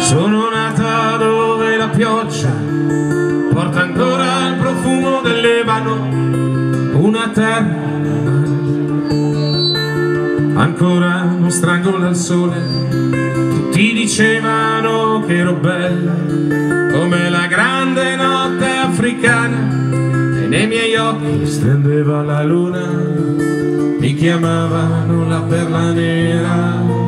Sono nata dove la pioggia porta ancora il profumo dell'ebano, una terra ancora non strangola il sole. Tutti dicevano che ero bella come la grande notte africana nei miei occhi stendeva la luna, mi chiamavano la perla nera.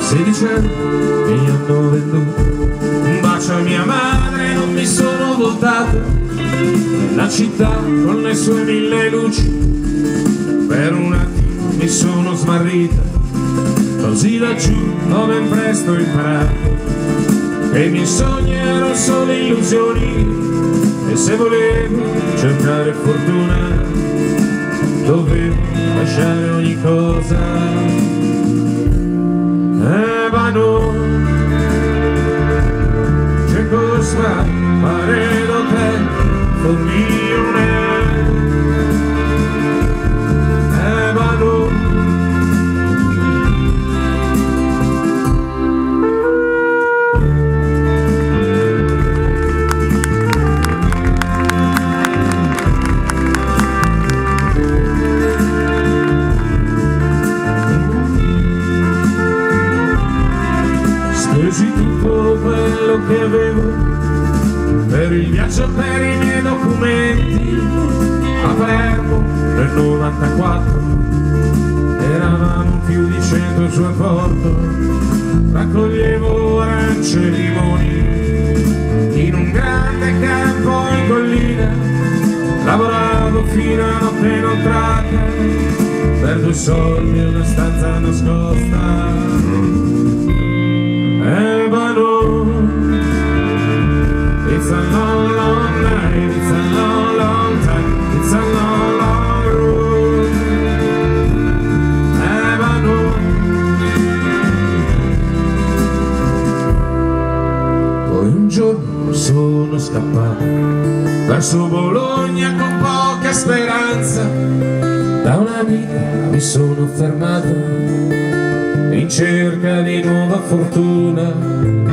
Sedici anni mi un bacio a mia madre non mi sono voltato nella città con le sue mille luci. Per un attimo mi sono smarrita. Così laggiù ho ben presto imparato. Che i miei sogni erano solo illusioni. E se volevo cercare fortuna dovevo lasciare ogni cosa. Ebano Czechosłowak Parę do ten Così tutto quello che avevo per il viaggio per i miei documenti. A Palermo nel 94 eravamo più di cento su a porto raccoglievo arance e limoni in un grande campo in collina. Lavoravo fino a notte inoltrata per due soldi una stanza nascosta. Ebano a long, long night It's a long, long time It's a Poi un giorno sono scappato Verso Bologna con poca speranza. Da un'amica mi sono fermato in cerca di nuova fortuna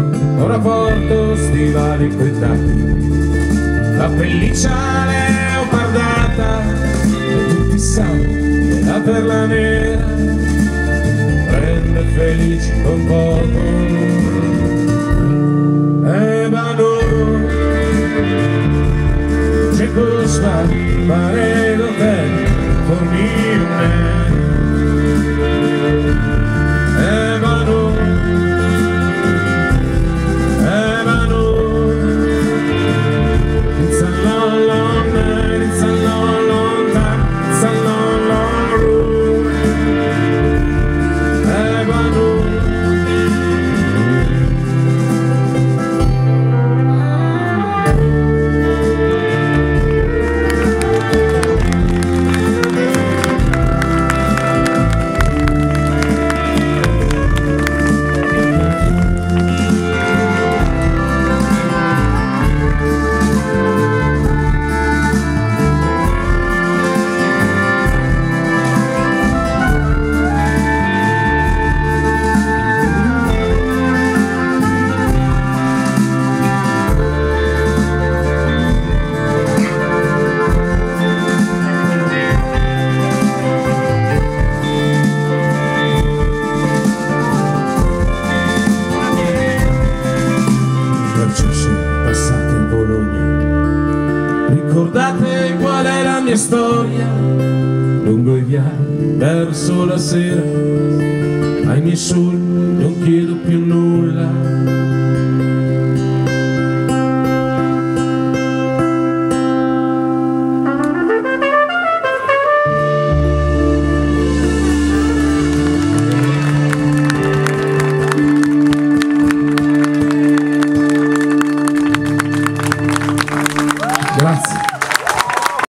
ora porto stivali quetati la pelliccia leopardata tutti sanno che la perla nera rende felici con poco storia lungo i viali verso la sera. Ai miei sogni non chiedo più nulla.